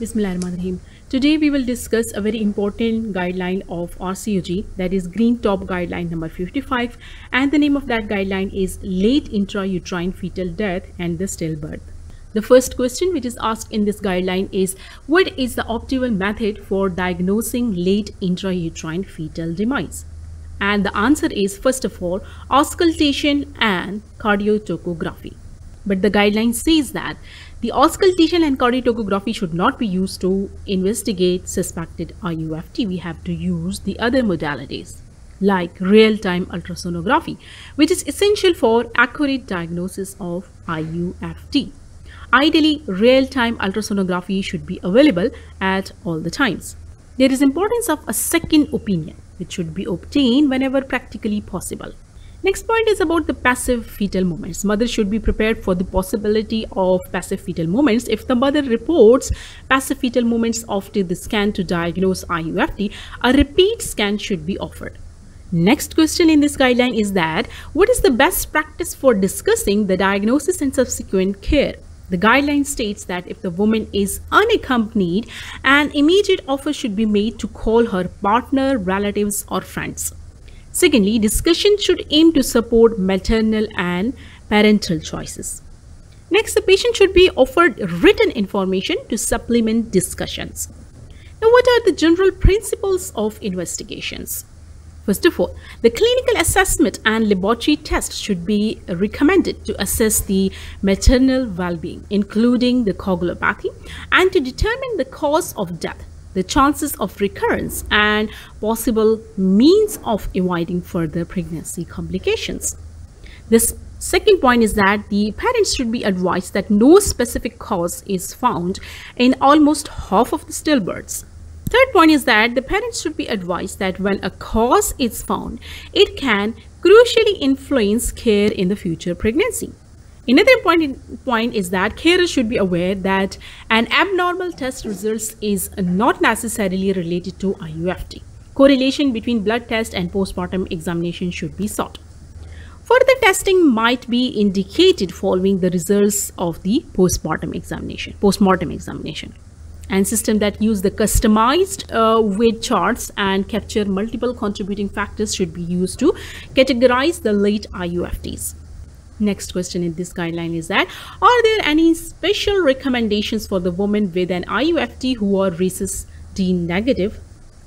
Bismillahirrahmanirrahim. Today we will discuss a very important guideline of RCOG that is Green Top Guideline number 55 and the name of that guideline is Late Intrauterine Fetal Death and the Stillbirth. The first question which is asked in this guideline is what is the optimal method for diagnosing late intrauterine fetal demise? And the answer is first of all auscultation and cardiotocography. But the guideline says that the auscultation and cardiotocography should not be used to investigate suspected IUFD. We have to use the other modalities like real-time ultrasonography, which is essential for accurate diagnosis of IUFD. Ideally, real-time ultrasonography should be available at all the times. There is importance of a second opinion, which should be obtained whenever practically possible. Next point is about the passive fetal movements. Mother should be prepared for the possibility of passive fetal movements. If the mother reports passive fetal movements after the scan to diagnose IUFD, a repeat scan should be offered. Next question in this guideline is that what is the best practice for discussing the diagnosis and subsequent care? The guideline states that if the woman is unaccompanied, an immediate offer should be made to call her partner, relatives, or friends. Secondly, discussion should aim to support maternal and parental choices. Next, the patient should be offered written information to supplement discussions. Now, what are the general principles of investigations? First of all, the clinical assessment and laboratory tests should be recommended to assess the maternal well-being, including the coagulopathy, and to determine the cause of death the chances of recurrence and possible means of avoiding further pregnancy complications. This second point is that the parents should be advised that no specific cause is found in almost half of the stillbirths. Third point is that the parents should be advised that when a cause is found, it can crucially influence care in the future pregnancy. Another point, point is that carers should be aware that an abnormal test results is not necessarily related to IUFD. Correlation between blood test and postpartum examination should be sought. Further testing might be indicated following the results of the postpartum examination, postmortem examination. And system that use the customized uh, weight charts and capture multiple contributing factors should be used to categorize the late IUFDs. Next question in this guideline is that are there any special recommendations for the women with an IUFD who are rhesus D negative?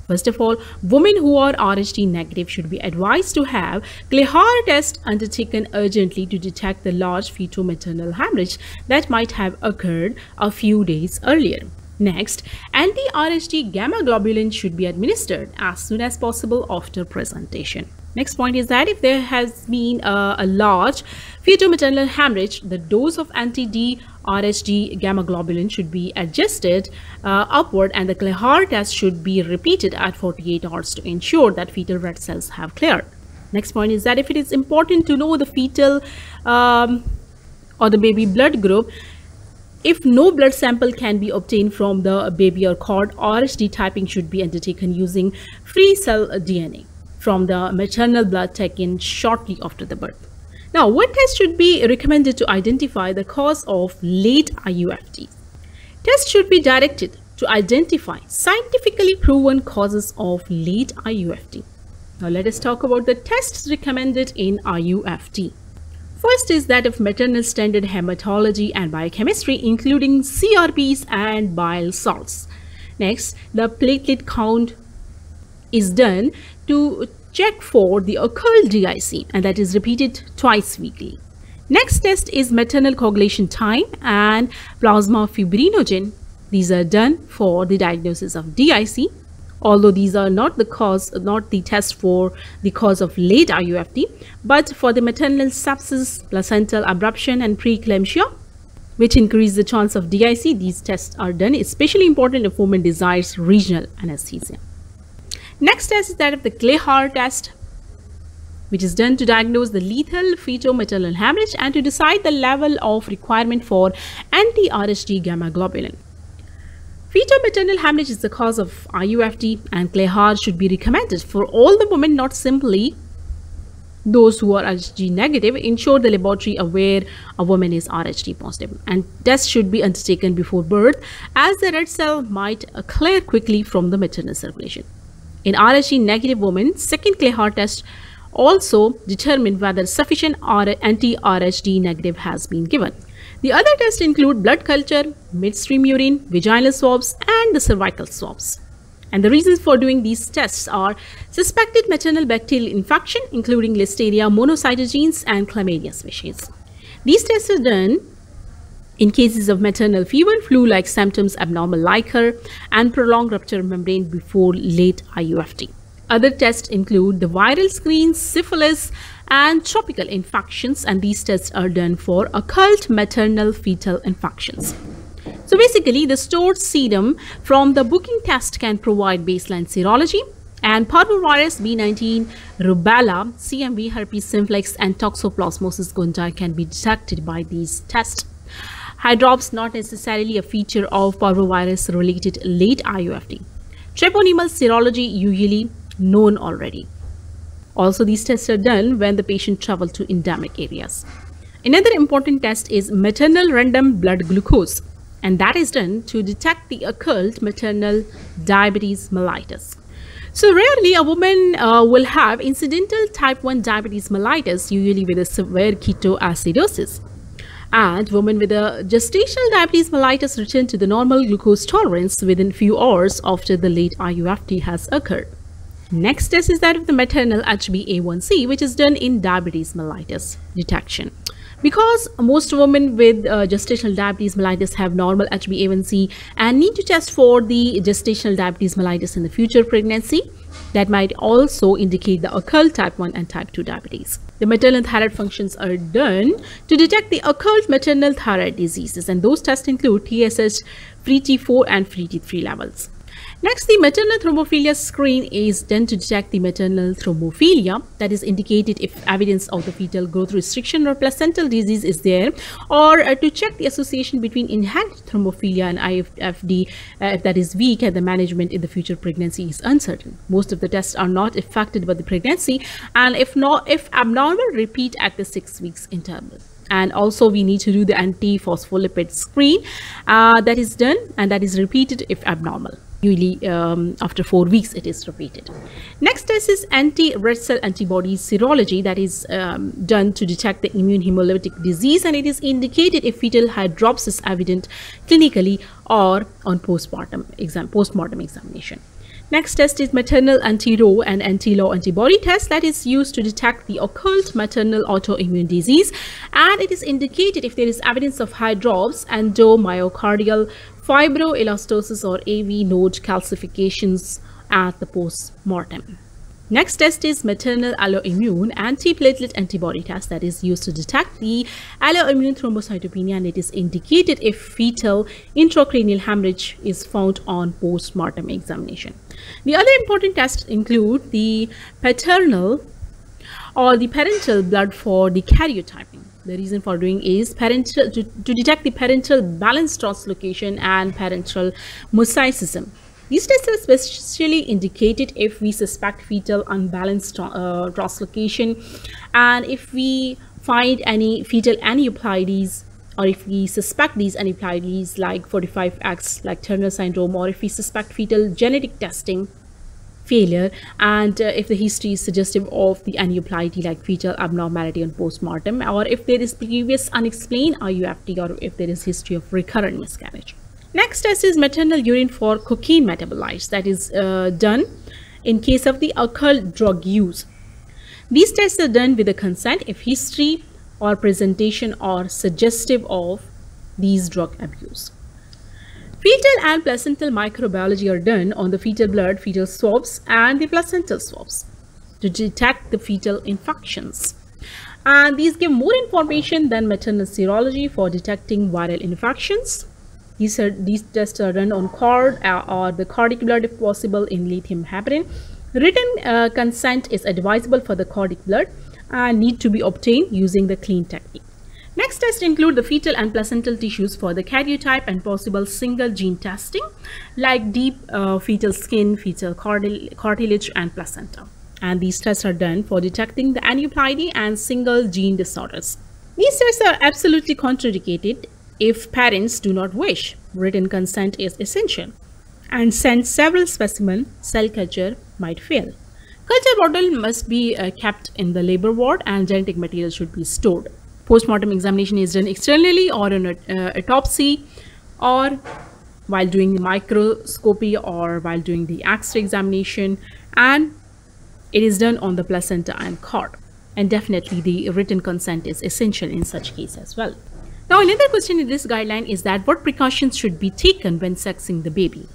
First of all, women who are RHD negative should be advised to have Kleihauer test undertaken urgently to detect the large fetal-maternal hemorrhage that might have occurred a few days earlier. Next, anti-RHD gamma globulin should be administered as soon as possible after presentation. Next point is that if there has been a, a large fetal-maternal hemorrhage, the dose of anti-D RHD gamma globulin should be adjusted uh, upward and the Kleihauer test should be repeated at 48 hours to ensure that fetal red cells have cleared. Next point is that if it is important to know the fetal um, or the baby blood group, if no blood sample can be obtained from the baby or cord, RHD typing should be undertaken using free cell DNA from the maternal blood taken shortly after the birth. Now, what test should be recommended to identify the cause of late IUFD? Tests should be directed to identify scientifically proven causes of late IUFD. Now, let us talk about the tests recommended in IUFD. First is that of maternal standard hematology and biochemistry, including CRPs and bile salts. Next, the platelet count is done to check for the occult DIC and that is repeated twice weekly. Next test is maternal coagulation time and plasma fibrinogen. These are done for the diagnosis of DIC although these are not the cause not the test for the cause of late IUFD but for the maternal sepsis placental abruption and preeclampsia which increase the chance of DIC these tests are done especially important if woman desires regional anesthesia next test is that of the Kleihauer test which is done to diagnose the lethal fetal-maternal hemorrhage and to decide the level of requirement for anti-RHD gamma globulin. Fetal-maternal hemorrhage is the cause of IUFD and Kleihauer should be recommended for all the women, not simply those who are RHD negative ensure the laboratory aware a woman is RHD positive and tests should be undertaken before birth as the red cell might clear quickly from the maternal circulation. In RHD negative women, second Kleihauer test also determine whether sufficient anti-RHD negative has been given. The other tests include blood culture, midstream urine, vaginal swabs and the cervical swabs. And the reasons for doing these tests are suspected maternal bacterial infection, including Listeria monocytogenes and chlamydia species. These tests are done in cases of maternal fever, flu-like symptoms, abnormal liquor, and prolonged rupture membrane before late IUFD. Other tests include the viral screens, syphilis, and tropical infections, and these tests are done for occult maternal fetal infections. So basically, the stored serum from the booking test can provide baseline serology and parvovirus B19, rubella, CMV, herpes simplex, and toxoplasmosis gondii can be detected by these tests. Hydrops not necessarily a feature of parvovirus related late IUFD. Treponemal serology usually known already. Also, these tests are done when the patient travels to endemic areas. Another important test is maternal random blood glucose and that is done to detect the occult maternal diabetes mellitus. So rarely a woman uh, will have incidental type 1 diabetes mellitus, usually with a severe ketoacidosis. And women with a gestational diabetes mellitus return to the normal glucose tolerance within few hours after the late IUFD has occurred. Next test is that of the maternal HbA1c, which is done in diabetes mellitus detection. Because most women with uh, gestational diabetes mellitus have normal HbA1c and need to test for the gestational diabetes mellitus in the future pregnancy, that might also indicate the occult type 1 and type 2 diabetes. The maternal thyroid functions are done to detect the occult maternal thyroid diseases and those tests include TSH, free T4 and free T3 levels. Next, the maternal thrombophilia screen is done to detect the maternal thrombophilia that is indicated if evidence of the fetal growth restriction or placental disease is there or uh, to check the association between enhanced thrombophilia and IFD uh, if that is weak and the management in the future pregnancy is uncertain. Most of the tests are not affected by the pregnancy and if not, if abnormal, repeat at the six weeks interval. And also we need to do the anti-phospholipid screen uh, that is done and that is repeated if abnormal usually um, after four weeks it is repeated. Next test is anti-red cell antibody serology that is um, done to detect the immune hemolytic disease and it is indicated if fetal hydrops is evident clinically or on postpartum exam postmortem examination. Next test is maternal anti-Ro and anti-La antibody test that is used to detect the occult maternal autoimmune disease and it is indicated if there is evidence of hydrops, endomyocardial fibroelastosis or AV node calcifications at the post-mortem. Next test is maternal alloimmune antiplatelet antibody test that is used to detect the alloimmune thrombocytopenia and it is indicated if fetal intracranial hemorrhage is found on post-mortem examination. The other important tests include the paternal or the parental blood for the karyotyping. The reason for doing is parental to, to detect the parental balance translocation and parental mosaicism. These tests are especially indicated if we suspect fetal unbalanced uh, translocation and if we find any fetal aneuploidies or if we suspect these aneuploidies like 45X like Turner syndrome or if we suspect fetal genetic testing failure and uh, if the history is suggestive of the aneuploidy like fetal abnormality on postmortem or if there is previous unexplained IUFD or if there is history of recurrent miscarriage. Next test is maternal urine for cocaine metabolites that is uh, done in case of the occult drug use. These tests are done with the consent if history or presentation are suggestive of these drug abuse. Fetal and placental microbiology are done on the fetal blood, fetal swabs, and the placental swabs to detect the fetal infections. And these give more information than maternal serology for detecting viral infections. These, are, these tests are done on cord uh, or the cardiac blood if possible in lithium heparin. Written uh, consent is advisable for the cardiac blood and need to be obtained using the clean technique. Next tests include the fetal and placental tissues for the karyotype and possible single gene testing like deep uh, fetal skin, fetal cartilage and placenta. and these tests are done for detecting the aneuploidy and single gene disorders. These tests are absolutely contraindicated if parents do not wish. Written consent is essential and send several specimen cell culture might fail. Culture bottle must be uh, kept in the labor ward and genetic material should be stored. Postmortem examination is done externally or in a uh, autopsy or while doing the microscopy or while doing the x-ray examination and it is done on the placenta and cord and definitely the written consent is essential in such case as well. Now another question in this guideline is that what precautions should be taken when sexing the baby?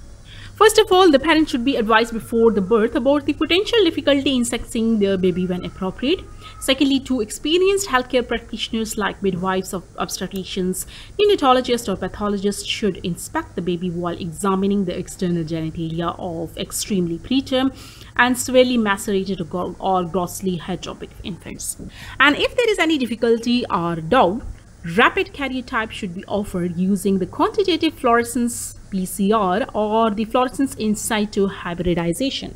First of all, the parent should be advised before the birth about the potential difficulty in sexing their baby when appropriate. Secondly, two experienced healthcare practitioners like midwives of obstetricians, neonatologists or pathologists should inspect the baby while examining the external genitalia of extremely preterm and severely macerated or grossly hydropic infants. And if there is any difficulty or doubt, rapid karyotype should be offered using the quantitative fluorescence PCR or the fluorescence in situ hybridization.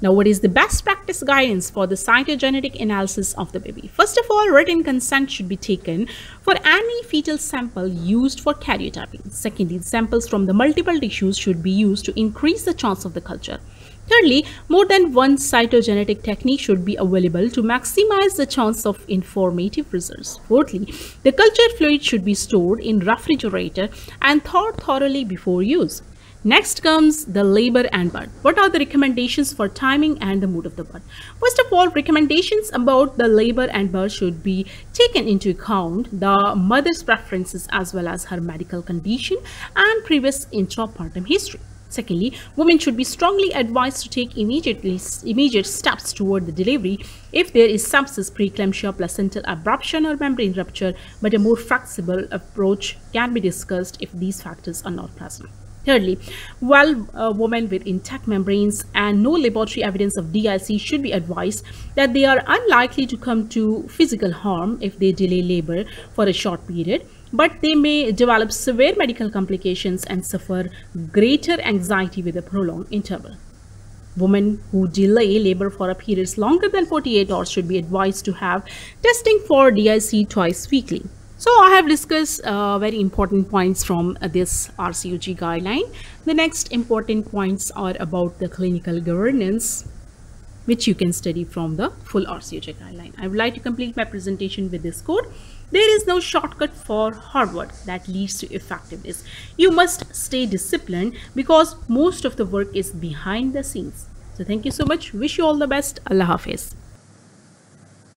Now, what is the best practice guidance for the cytogenetic analysis of the baby? First of all, written consent should be taken for any fetal sample used for karyotyping. Secondly, samples from the multiple tissues should be used to increase the chance of the culture. Thirdly, more than one cytogenetic technique should be available to maximize the chance of informative results. Fourthly, the culture fluid should be stored in refrigerator and thawed thoroughly before use. Next comes the labor and birth. What are the recommendations for timing and the mood of the birth? First of all, recommendations about the labor and birth should be taken into account the mother's preferences as well as her medical condition and previous intrapartum history. Secondly, women should be strongly advised to take immediately immediate steps toward the delivery if there is sepsis, preeclampsia, placental abruption or membrane rupture, but a more flexible approach can be discussed if these factors are not present. Thirdly, while a woman with intact membranes and no laboratory evidence of DIC should be advised that they are unlikely to come to physical harm if they delay labor for a short period, but they may develop severe medical complications and suffer greater anxiety with a prolonged interval. Women who delay labor for a period longer than 48 hours should be advised to have testing for DIC twice weekly. So I have discussed uh, very important points from uh, this RCOG guideline. The next important points are about the clinical governance which you can study from the full RCOG guideline. I would like to complete my presentation with this quote. There is no shortcut for hard work that leads to effectiveness. You must stay disciplined because most of the work is behind the scenes. So thank you so much. Wish you all the best. Allah Hafiz.